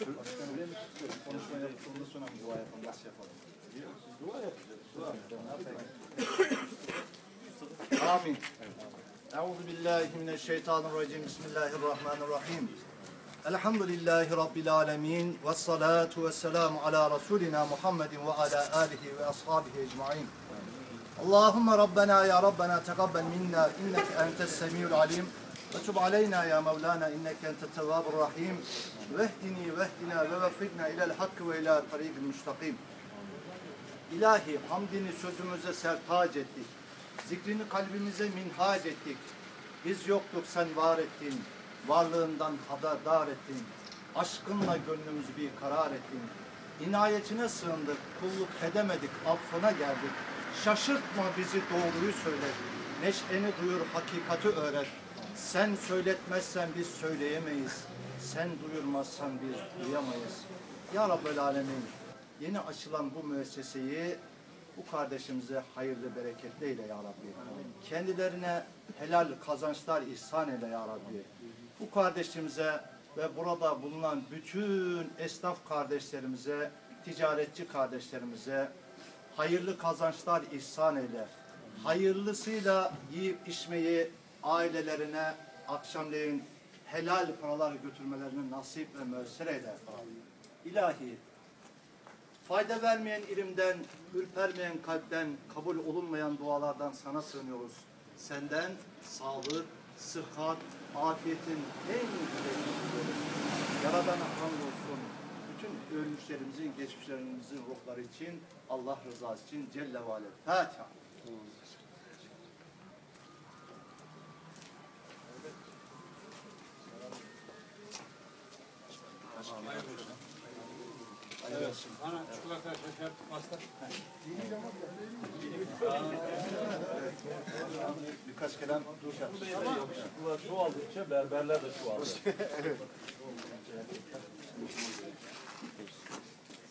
Öyle mi tutuyoruz? Konuşma yapıp ondan sonra mı dua yapalım? Nasıl yapalım? Dua yapacağız. Dua yapalım. Amin. Euzu billahi mineşşeytanirracim. Bismillahirrahmanirrahim. Elhamdülillahi Rabbil alemin. Ve salatu ve selamu ala Resulina Muhammedin ve ala alihi ve ashabihi ecmain. Allahümme Rabbena ya Rabbena tegabbel minna inneke entes semiyul alim. Ya Mevlana inneke entet tevvabur rahim. Vehdini vehdina ve veffikna ilel hakkı ve ila tariqil müstakim. İlahi hamdini sözümüze sertac ettik. Zikrini kalbimize minhac ettik. Biz yoktuk sen var ettin. Varlığından haberdar ettin. Aşkınla gönlümüzü bir karar ettin. İnayetine sığındık, kulluk edemedik, affına geldik. Şaşırtma bizi doğruyu söyle. Neşeni duyur, hakikati öğret. Sen söyletmezsen biz söyleyemeyiz. Sen duyurmazsan biz duyamayız. Ya Rabbel Alemin, yeni açılan bu müesseseyi bu kardeşimize hayırlı bereketli eyle ya Rabbi. Kendilerine helal kazançlar ihsan eyle ya Rabbi. Bu kardeşimize ve burada bulunan bütün esnaf kardeşlerimize, ticaretçi kardeşlerimize hayırlı kazançlar ihsan eyle. Hayırlısıyla yiyip içmeyi ailelerine akşamleyin helal paralar götürmelerini nasip ve müessir eyle. İlahi, Fayda vermeyen ilimden, ürpermeyen kalpten, kabul olunmayan dualardan sana sığınıyoruz. Senden sağlık, sıhhat, afiyetin en güzelini. Yaradana hamdolsun. Bütün ölmüşlerimizin, geçmişlerimizin ruhları için, Allah rızası için Celle ve Alem. Fatiha. Ana çikolata, şeker, pasta. Birkaç kelam duş yap. Su aldıkça berberler de su aldı.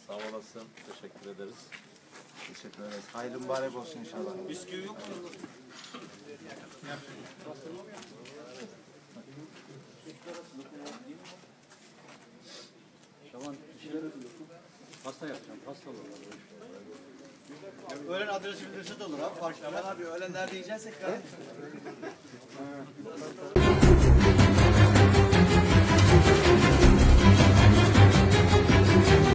Sağ olasın. Teşekkür ederiz. Teşekkür ederiz. Hayırlı mübarek olsun inşallah. Bisküvi yok mu? İşler pasta yapacağım. Pasta olur. Öğlen adresi bildirse de olur abi. Fark etmez. abi öğlen nerede yiyeceksek